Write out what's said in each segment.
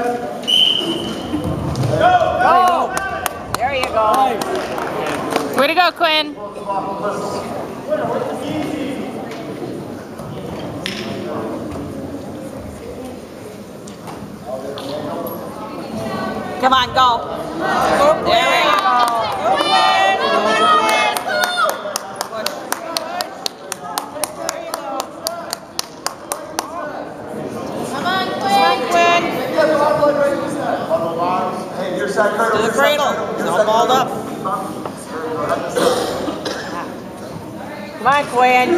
Go! There you go. Way to go, Quinn. Come on, go. There you go. Cradle. To the cradle. It's all balled up. Come on, Quinn. You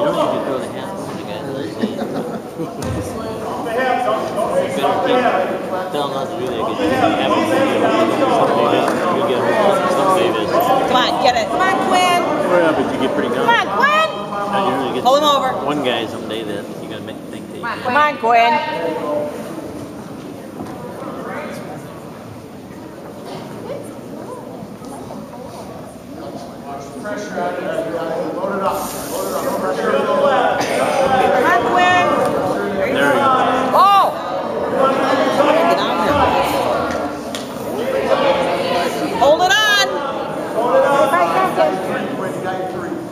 know you can throw the hat the guy that they Tell them not to do that because you can have it. You get home, some Come on, get it. Come on, Quinn. Yeah, but you get pretty Come on, Quinn. Now, usually get Pull him over. one guy someday that you're gonna make think that. Come on, Quinn. Pressure out of there. Load it up. Load it up. Pressure. Come on, Quinn. There you go. Oh! Get down there. Hold it on. Quinn, you got your three. Nice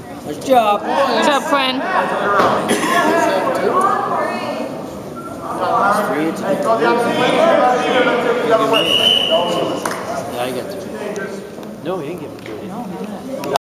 job. What's up, Quinn? Hey, go the other job. The other way. Yeah, I got two. No, he didn't give him two.